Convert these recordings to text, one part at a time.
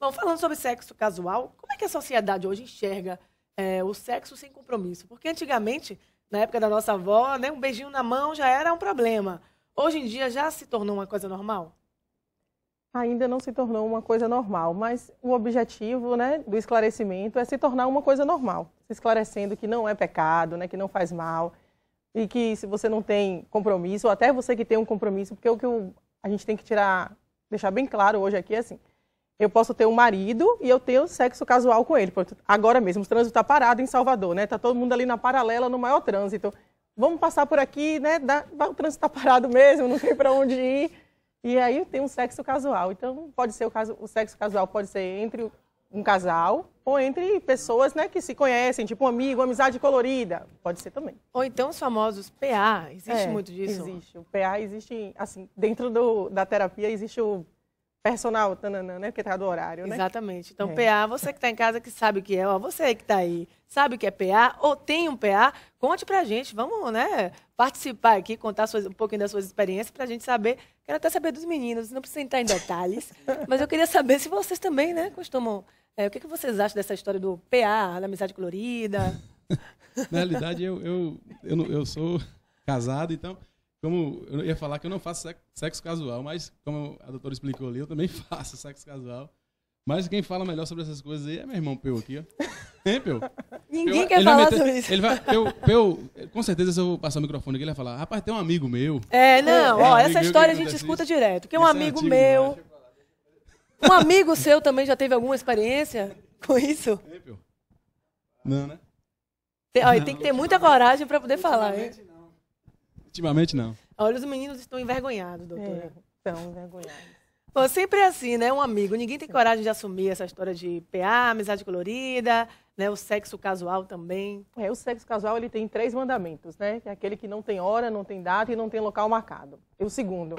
Bom, falando sobre sexo casual, como é que a sociedade hoje enxerga é, o sexo sem compromisso? Porque antigamente, na época da nossa avó, né, um beijinho na mão já era um problema. Hoje em dia já se tornou uma coisa normal? Ainda não se tornou uma coisa normal, mas o objetivo né, do esclarecimento é se tornar uma coisa normal. Esclarecendo que não é pecado, né, que não faz mal, e que se você não tem compromisso, ou até você que tem um compromisso, porque o que a gente tem que tirar, deixar bem claro hoje aqui é assim, eu posso ter um marido e eu tenho sexo casual com ele. Agora mesmo, o trânsito está parado em Salvador, né? Está todo mundo ali na paralela, no maior trânsito. Vamos passar por aqui, né? o trânsito está parado mesmo, não tem para onde ir. E aí tem um sexo casual. Então, pode ser o, caso, o sexo casual pode ser entre um casal ou entre pessoas né, que se conhecem, tipo um amigo, uma amizade colorida. Pode ser também. Ou então os famosos PA. Existe é, muito disso? Existe. O PA existe, assim, dentro do, da terapia existe o personal, tanana, né? Porque tá do horário, né? Exatamente. Então, é. PA, você que está em casa que sabe o que é, ó, você que está aí, sabe o que é PA ou tem um PA, conte pra gente. Vamos, né, participar aqui, contar suas, um pouquinho das suas experiências pra gente saber. Quero até saber dos meninos, não precisa entrar em detalhes, mas eu queria saber se vocês também, né, costumam. É, o que, que vocês acham dessa história do PA, da amizade colorida? Na realidade, eu, eu, eu, eu sou casado, então como eu ia falar que eu não faço sexo casual, mas como a doutora explicou ali, eu também faço sexo casual. Mas quem fala melhor sobre essas coisas aí é meu irmão Peu aqui, ó. Hein, Peu? Ninguém Peu, quer falar meter, sobre isso. Ele vai, Peu, Peu, com certeza, se eu passar o microfone aqui, ele vai falar, rapaz, tem um amigo meu. É, não, é, ó, essa história a gente escuta direto. Que é um isso amigo é meu. Um amigo seu também já teve alguma experiência com isso? Hein, Peu? Não, né? Tem, ó, tem que ter muita coragem para poder falar, hein? Ultimamente não. Olha, os meninos estão envergonhados, doutora. É, estão envergonhados. Bom, sempre é assim, né? Um amigo. Ninguém tem coragem de assumir essa história de PA, amizade colorida, né? O sexo casual também. É, o sexo casual ele tem três mandamentos, né? Que é aquele que não tem hora, não tem data e não tem local marcado. E o segundo,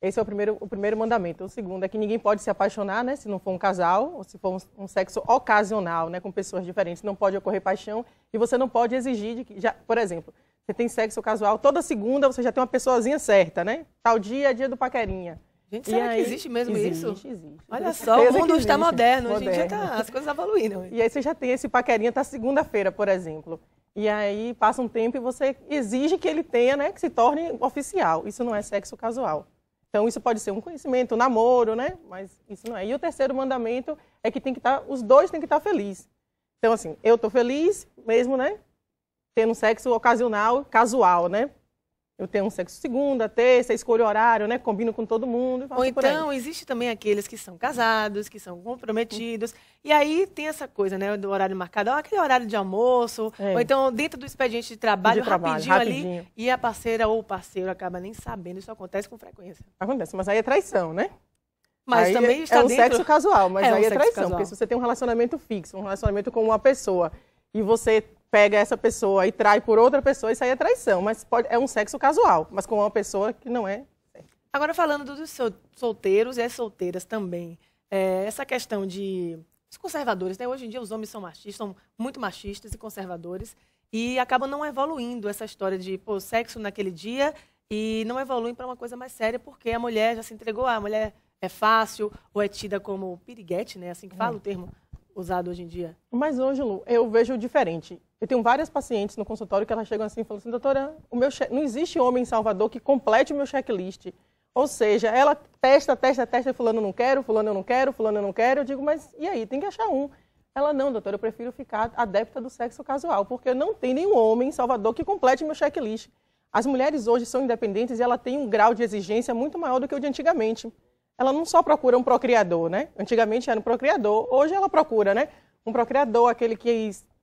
esse é o primeiro, o primeiro mandamento. O segundo é que ninguém pode se apaixonar, né? Se não for um casal, ou se for um, um sexo ocasional, né? Com pessoas diferentes, não pode ocorrer paixão e você não pode exigir de que, já, por exemplo, você tem sexo casual, toda segunda você já tem uma pessoazinha certa, né? Tal dia é dia do paquerinha. Gente, será aí, que existe mesmo existe, isso? Existe, existe. Olha só, o mundo está moderno, moderno. Dia tá, as coisas evoluíram. E aí você já tem esse paquerinha, tá segunda-feira, por exemplo. E aí passa um tempo e você exige que ele tenha, né? Que se torne oficial. Isso não é sexo casual. Então isso pode ser um conhecimento, um namoro, né? Mas isso não é. E o terceiro mandamento é que tem que estar, tá, os dois têm que estar tá felizes. Então assim, eu estou feliz, mesmo, né? Tendo um sexo ocasional, casual, né? Eu tenho um sexo segunda, terça, escolho horário, né? Combino com todo mundo. Ou então, existe também aqueles que são casados, que são comprometidos. E aí tem essa coisa, né? Do horário marcado, aquele horário de almoço. É. Ou então, dentro do expediente de trabalho, de trabalho rapidinho, rapidinho, ali. E a parceira ou o parceiro acaba nem sabendo. Isso acontece com frequência. Acontece, mas aí é traição, né? Mas aí também é, está é dentro... um sexo casual, mas é aí um é traição. Casual. Porque se você tem um relacionamento fixo, um relacionamento com uma pessoa, e você pega essa pessoa e trai por outra pessoa, isso aí é traição. Mas pode, é um sexo casual, mas com uma pessoa que não é. Agora, falando dos solteiros e as solteiras também, é, essa questão de. Os conservadores, né? Hoje em dia os homens são machistas, são muito machistas e conservadores, e acabam não evoluindo essa história de pô, sexo naquele dia e não evoluem para uma coisa mais séria, porque a mulher já se entregou, a mulher é fácil, ou é tida como piriguete, né? Assim que fala é. o termo usado hoje em dia? Mas hoje, Lu, eu vejo diferente. Eu tenho várias pacientes no consultório que elas chegam assim e falam assim, doutora, o meu não existe homem em Salvador que complete o meu checklist. Ou seja, ela testa, testa, testa, fulano não quero, fulano eu não quero, fulano eu não quero. Eu digo, mas e aí? Tem que achar um. Ela, não, doutora, eu prefiro ficar adepta do sexo casual, porque não tem nenhum homem em Salvador que complete meu checklist. As mulheres hoje são independentes e ela tem um grau de exigência muito maior do que o de antigamente ela não só procura um procriador, né? Antigamente era um procriador, hoje ela procura, né? Um procriador, aquele que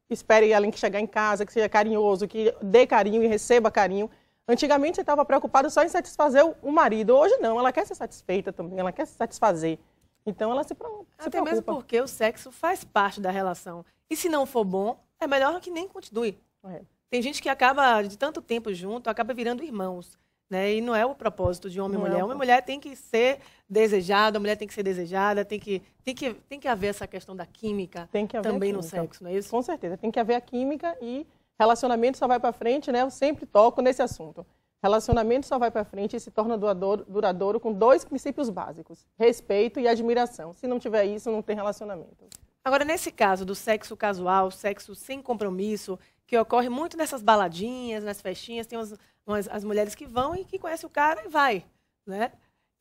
espere além que chegar em casa, que seja carinhoso, que dê carinho e receba carinho. Antigamente você estava preocupado só em satisfazer o marido, hoje não, ela quer ser satisfeita também, ela quer se satisfazer. Então ela se, se Até preocupa. Até mesmo porque o sexo faz parte da relação. E se não for bom, é melhor que nem continue. É. Tem gente que acaba, de tanto tempo junto, acaba virando irmãos. Né? E não é o propósito de homem e mulher. É homem e mulher tem que ser desejado, a mulher tem que ser desejada, tem que, tem que, tem que haver essa questão da química também no sexo, não é isso? Com certeza, tem que haver a química e relacionamento só vai para frente, né? Eu sempre toco nesse assunto. Relacionamento só vai para frente e se torna duradouro com dois princípios básicos: respeito e admiração. Se não tiver isso, não tem relacionamento. Agora, nesse caso do sexo casual, sexo sem compromisso, que ocorre muito nessas baladinhas, nas festinhas, tem umas, umas, as mulheres que vão e que conhecem o cara e vai, né?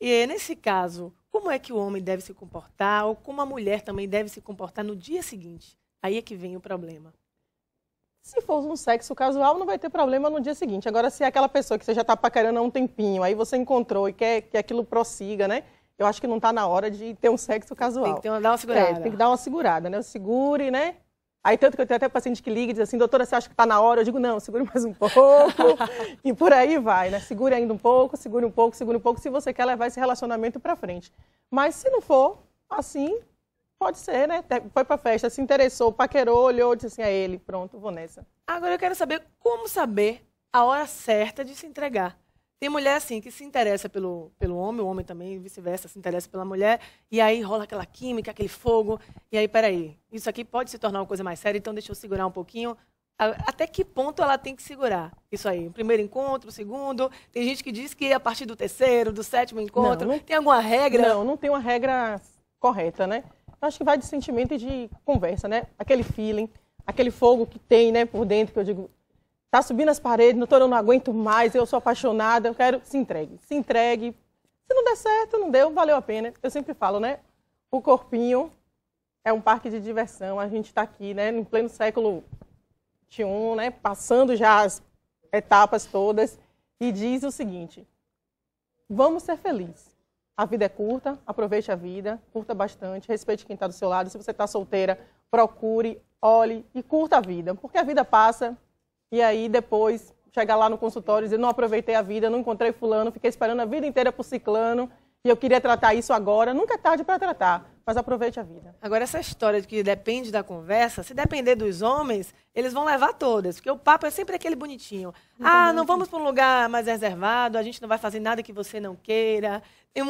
E nesse caso, como é que o homem deve se comportar ou como a mulher também deve se comportar no dia seguinte? Aí é que vem o problema. Se for um sexo casual, não vai ter problema no dia seguinte. Agora, se é aquela pessoa que você já está paquerando há um tempinho, aí você encontrou e quer que aquilo prossiga, né? Eu acho que não está na hora de ter um sexo casual. Tem que ter, dar uma segurada. É, tem que dar uma segurada, né? Segure, né? Aí, tanto que eu tenho até paciente que liga e diz assim, doutora, você acha que está na hora? Eu digo, não, segure mais um pouco. e por aí vai, né? Segure ainda um pouco, segure um pouco, segure um pouco, se você quer levar esse relacionamento para frente. Mas se não for assim, pode ser, né? Foi para festa, se interessou, paquerou, olhou, disse assim, é ele, pronto, vou nessa. Agora eu quero saber como saber a hora certa de se entregar. Tem mulher assim que se interessa pelo, pelo homem, o homem também, vice-versa, se interessa pela mulher, e aí rola aquela química, aquele fogo, e aí, peraí, isso aqui pode se tornar uma coisa mais séria, então deixa eu segurar um pouquinho. Até que ponto ela tem que segurar isso aí? O primeiro encontro, o segundo. Tem gente que diz que a partir do terceiro, do sétimo encontro. Não, não, tem alguma regra? Não, não tem uma regra correta, né? Acho que vai de sentimento e de conversa, né? Aquele feeling, aquele fogo que tem, né, por dentro, que eu digo, Tá subindo as paredes, doutor, eu não aguento mais, eu sou apaixonada, eu quero. Se entregue. Se entregue. Se não der certo, não deu, valeu a pena. Eu sempre falo, né? O corpinho é um parque de diversão. A gente está aqui, né, no pleno século XXI, né, passando já as etapas todas, e diz o seguinte: vamos ser felizes. A vida é curta, aproveite a vida, curta bastante, respeite quem está do seu lado. Se você está solteira, procure, olhe e curta a vida, porque a vida passa e aí depois chegar lá no consultório e dizer, não aproveitei a vida, não encontrei fulano, fiquei esperando a vida inteira por ciclano e eu queria tratar isso agora. Nunca é tarde para tratar, mas aproveite a vida. Agora, essa história de que depende da conversa, se depender dos homens, eles vão levar todas, porque o papo é sempre aquele bonitinho. ah, não vamos para um lugar mais reservado, a gente não vai fazer nada que você não queira.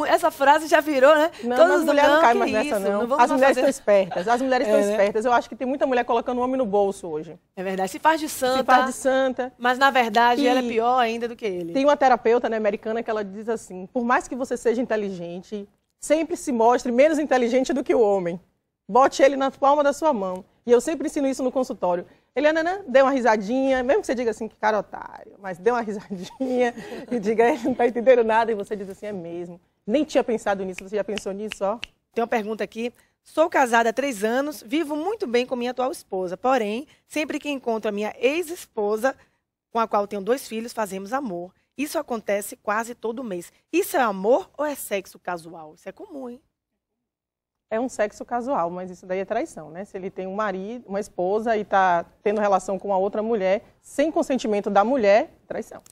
Essa frase já virou, né? Não, Todas as mulheres não caem mais nessa, isso? não. não as mulheres fazer... estão espertas. As mulheres é, estão né? espertas. Eu acho que tem muita mulher colocando o homem no bolso hoje. É verdade. Se faz de santa. Se faz de santa. Mas, na verdade, e ela é pior ainda do que ele. Tem uma terapeuta né, americana que ela diz assim, por mais que você seja inteligente, sempre se mostre menos inteligente do que o homem. Bote ele na palma da sua mão. E eu sempre ensino isso no consultório. Eliana, né, dê uma risadinha, mesmo que você diga assim, que cara otário, mas dê uma risadinha e diga, ele não está entendendo nada, e você diz assim, é mesmo. Nem tinha pensado nisso, você já pensou nisso, ó? Tem uma pergunta aqui. Sou casada há três anos, vivo muito bem com minha atual esposa. Porém, sempre que encontro a minha ex-esposa, com a qual tenho dois filhos, fazemos amor. Isso acontece quase todo mês. Isso é amor ou é sexo casual? Isso é comum, hein? É um sexo casual, mas isso daí é traição, né? Se ele tem um marido, uma esposa e está tendo relação com uma outra mulher, sem consentimento da mulher, traição.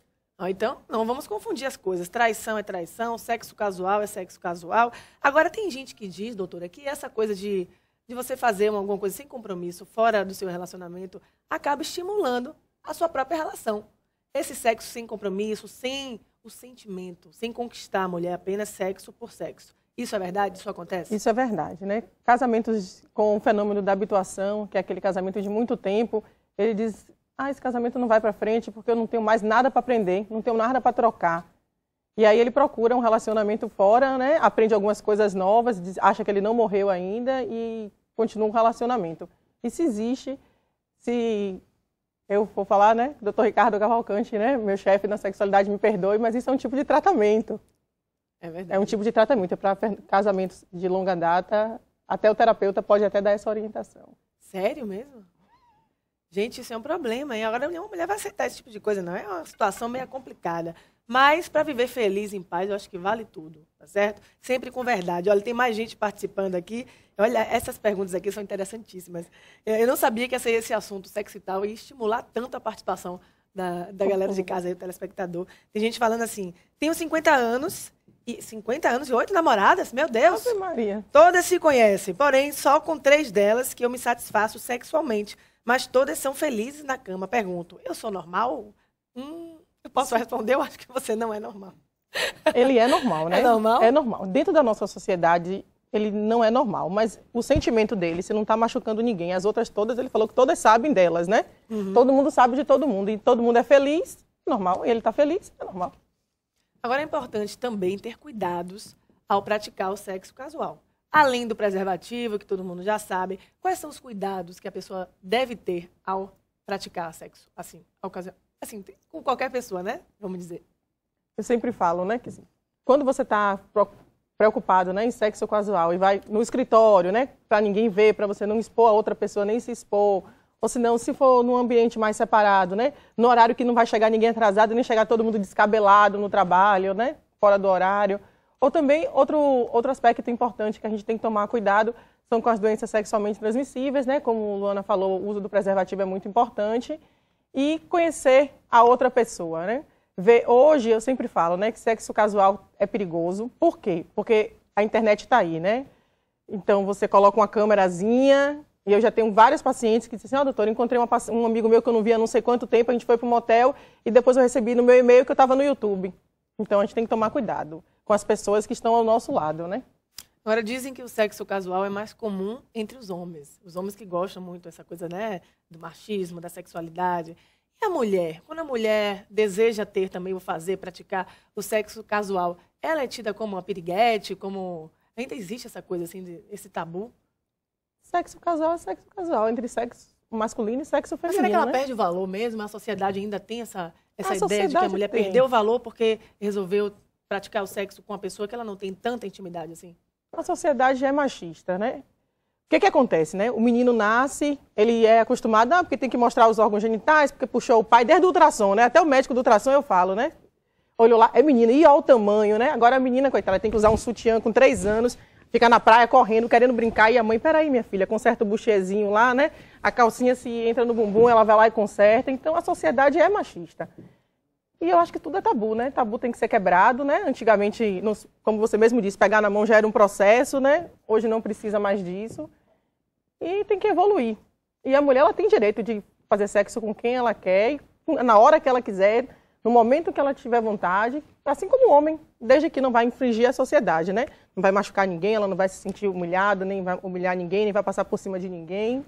Então, não vamos confundir as coisas. Traição é traição, sexo casual é sexo casual. Agora, tem gente que diz, doutora, que essa coisa de, de você fazer alguma coisa sem compromisso, fora do seu relacionamento, acaba estimulando a sua própria relação. Esse sexo sem compromisso, sem o sentimento, sem conquistar a mulher, apenas sexo por sexo. Isso é verdade? Isso acontece? Isso é verdade, né? Casamentos com o fenômeno da habituação, que é aquele casamento de muito tempo, ele diz ah, esse casamento não vai para frente porque eu não tenho mais nada para aprender, não tenho nada para trocar. E aí ele procura um relacionamento fora, né? Aprende algumas coisas novas, acha que ele não morreu ainda e continua um relacionamento. Se existe, se eu vou falar, né? Dr. Ricardo Cavalcante, né? Meu chefe na sexualidade me perdoe, mas isso é um tipo de tratamento. É verdade. É um tipo de tratamento, é para casamentos de longa data, até o terapeuta pode até dar essa orientação. Sério mesmo? Gente, isso é um problema. E agora nenhuma mulher vai aceitar esse tipo de coisa, não. É uma situação meio complicada. Mas para viver feliz, em paz, eu acho que vale tudo, tá certo? Sempre com verdade. Olha, tem mais gente participando aqui. Olha, essas perguntas aqui são interessantíssimas. Eu não sabia que esse assunto sexo e tal ia estimular tanto a participação da, da galera de casa aí, do telespectador. Tem gente falando assim: tenho 50 anos e 50 anos e oito namoradas? Meu Deus! Ave Maria. Todas se conhecem, porém, só com três delas que eu me satisfaço sexualmente mas todas são felizes na cama. Pergunto, eu sou normal? Hum, eu posso responder, eu acho que você não é normal. Ele é normal, né? É normal? É normal. Dentro da nossa sociedade, ele não é normal, mas o sentimento dele, se não está machucando ninguém, as outras todas, ele falou que todas sabem delas, né? Uhum. Todo mundo sabe de todo mundo, e todo mundo é feliz, normal. Ele está feliz, é normal. Agora é importante também ter cuidados ao praticar o sexo casual. Além do preservativo, que todo mundo já sabe, quais são os cuidados que a pessoa deve ter ao praticar sexo assim, ocasião, assim, com qualquer pessoa, né? Vamos dizer. Eu sempre falo, né, que assim, quando você está preocupado, né, em sexo casual e vai no escritório, né, para ninguém ver, para você não expor a outra pessoa nem se expor, ou se não, se for num ambiente mais separado, né? No horário que não vai chegar ninguém atrasado, nem chegar todo mundo descabelado no trabalho, né? Fora do horário. Ou também, outro, outro aspecto importante que a gente tem que tomar cuidado são com as doenças sexualmente transmissíveis, né? Como Luana falou, o uso do preservativo é muito importante. E conhecer a outra pessoa, né? Ver, hoje, eu sempre falo, né? Que sexo casual é perigoso. Por quê? Porque a internet está aí, né? Então, você coloca uma câmerazinha e eu já tenho vários pacientes que dizem assim, ó, oh, doutor, encontrei uma, um amigo meu que eu não via há não sei quanto tempo, a gente foi para um motel e depois eu recebi no meu e-mail que eu estava no YouTube. Então a gente tem que tomar cuidado com as pessoas que estão ao nosso lado, né? Agora, dizem que o sexo casual é mais comum entre os homens. Os homens que gostam muito dessa coisa, né? Do machismo, da sexualidade. E a mulher? Quando a mulher deseja ter também, ou fazer, praticar o sexo casual, ela é tida como uma piriguete, como... Ainda existe essa coisa, assim, esse tabu? sexo casual é sexo casual, entre sexo masculino e sexo feminino. Mas será que ela né? perde o valor mesmo? A sociedade ainda tem essa, essa ideia de que a mulher tem. perdeu o valor porque resolveu praticar o sexo com uma pessoa que ela não tem tanta intimidade assim? A sociedade é machista, né? O que, que acontece, né? O menino nasce, ele é acostumado, ah, porque tem que mostrar os órgãos genitais, porque puxou o pai desde o ultrassom, né? Até o médico do ultrassom eu falo, né? Olhou lá, é menina, e olha o tamanho, né? Agora a menina, coitada, tem que usar um sutiã com três anos, fica na praia correndo, querendo brincar, e a mãe, peraí, minha filha, conserta o buchezinho lá, né? A calcinha se entra no bumbum, ela vai lá e conserta. Então a sociedade é machista. E eu acho que tudo é tabu, né? Tabu tem que ser quebrado, né? Antigamente, como você mesmo disse, pegar na mão já era um processo, né? Hoje não precisa mais disso. E tem que evoluir. E a mulher, ela tem direito de fazer sexo com quem ela quer, na hora que ela quiser, no momento que ela tiver vontade, assim como o homem, desde que não vai infringir a sociedade, né? Não vai machucar ninguém, ela não vai se sentir humilhada, nem vai humilhar ninguém, nem vai passar por cima de ninguém.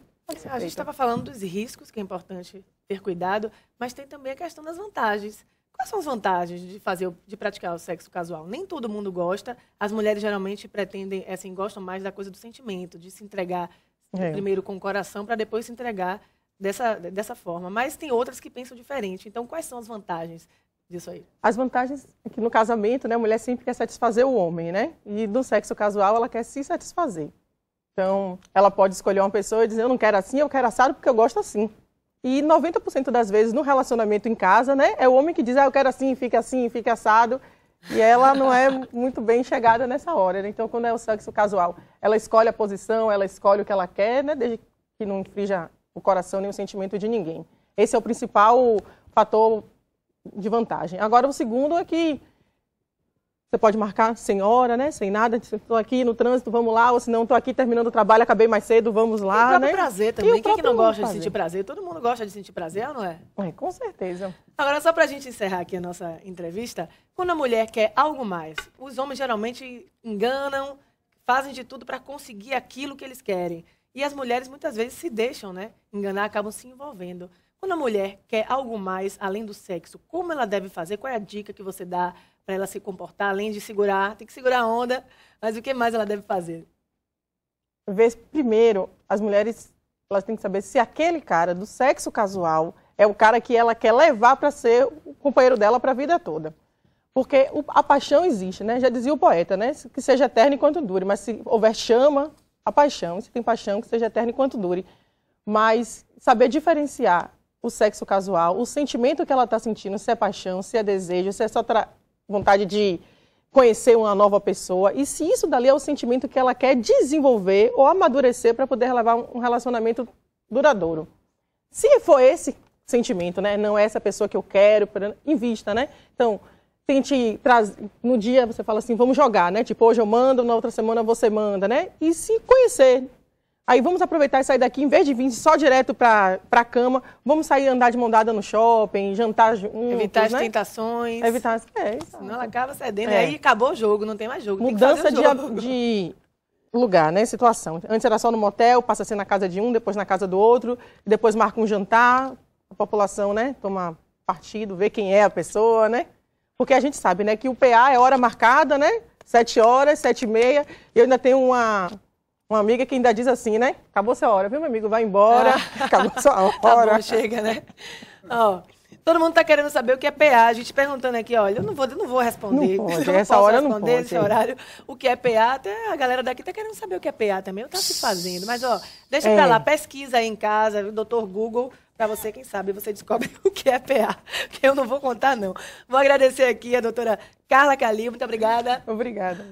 A gente estava falando dos riscos, que é importante ter cuidado, mas tem também a questão das vantagens. Quais são as vantagens de fazer, de praticar o sexo casual? Nem todo mundo gosta. As mulheres geralmente pretendem, assim, gostam mais da coisa do sentimento, de se entregar é. primeiro com o coração para depois se entregar dessa, dessa forma. Mas tem outras que pensam diferente. Então, quais são as vantagens disso aí? As vantagens é que no casamento, né, a mulher sempre quer satisfazer o homem, né? E no sexo casual, ela quer se satisfazer. Então, ela pode escolher uma pessoa e dizer, eu não quero assim, eu quero assado porque eu gosto assim. E 90% das vezes no relacionamento em casa, né, é o homem que diz, ah, eu quero assim, fica assim, fica assado. E ela não é muito bem chegada nessa hora. Né? Então, quando é o sexo casual, ela escolhe a posição, ela escolhe o que ela quer, né, desde que não infrinja o coração nem o sentimento de ninguém. Esse é o principal fator de vantagem. Agora, o segundo é que você pode marcar sem hora, né? Sem nada. Estou aqui no trânsito, vamos lá. Ou se não, estou aqui terminando o trabalho, acabei mais cedo, vamos lá. E o né? prazer também. Quem que não gosta prazer. de sentir prazer? Todo mundo gosta de sentir prazer, não é? É, com certeza. Agora, só para a gente encerrar aqui a nossa entrevista, quando a mulher quer algo mais, os homens geralmente enganam, fazem de tudo para conseguir aquilo que eles querem. E as mulheres muitas vezes se deixam né, enganar, acabam se envolvendo. Quando a mulher quer algo mais além do sexo, como ela deve fazer? Qual é a dica que você dá para ela se comportar, além de segurar? Tem que segurar a onda, mas o que mais ela deve fazer? Vez primeiro, as mulheres elas têm que saber se aquele cara do sexo casual é o cara que ela quer levar para ser o companheiro dela para a vida toda. Porque a paixão existe, né? Já dizia o poeta, né? Que seja eterno enquanto dure, mas se houver chama, a paixão, se tem paixão, que seja eterna enquanto dure. Mas saber diferenciar o sexo casual, o sentimento que ela está sentindo, se é paixão, se é desejo, se é só vontade de conhecer uma nova pessoa, e se isso dali é o sentimento que ela quer desenvolver ou amadurecer para poder levar um relacionamento duradouro. Se for esse sentimento, né, não é essa pessoa que eu quero, invista, né? Então, tente trazer. No dia você fala assim, vamos jogar, né? Tipo, hoje eu mando, na outra semana você manda, né? E se conhecer. Aí vamos aproveitar e sair daqui, em vez de vir só direto para a cama, vamos sair andar de mão dada no shopping, jantar juntos. Evitar as né? tentações. Evitar as. É, Senão ela acaba cedendo. É. Aí acabou o jogo, não tem mais jogo. Mudança de, de lugar, né? Situação. Antes era só no motel, passa a ser na casa de um, depois na casa do outro, depois marca um jantar, a população, né? Toma partido, ver quem é a pessoa, né? Porque a gente sabe, né, que o PA é hora marcada, né? Sete horas, sete e meia. E eu ainda tenho uma, uma amiga que ainda diz assim, né? Acabou sua hora, viu, meu amigo? Vai embora. Ah. Acabou sua hora. Tá bom, chega, né? Ó, todo mundo tá querendo saber o que é PA. A gente perguntando aqui, olha, eu não vou, eu não vou responder. Não pode, Eu essa hora não responder pode. Esse horário, o que é PA. Até a galera daqui tá querendo saber o que é PA também. Eu tá se fazendo. Mas, ó, deixa É. pra lá, pesquisa aí em casa, o doutor Google, pra você, quem sabe, você descobre o que é PA. Que eu não vou contar, não. Vou agradecer aqui a doutora Carla Calil. Muito obrigada. Obrigada.